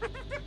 Ha ha ha!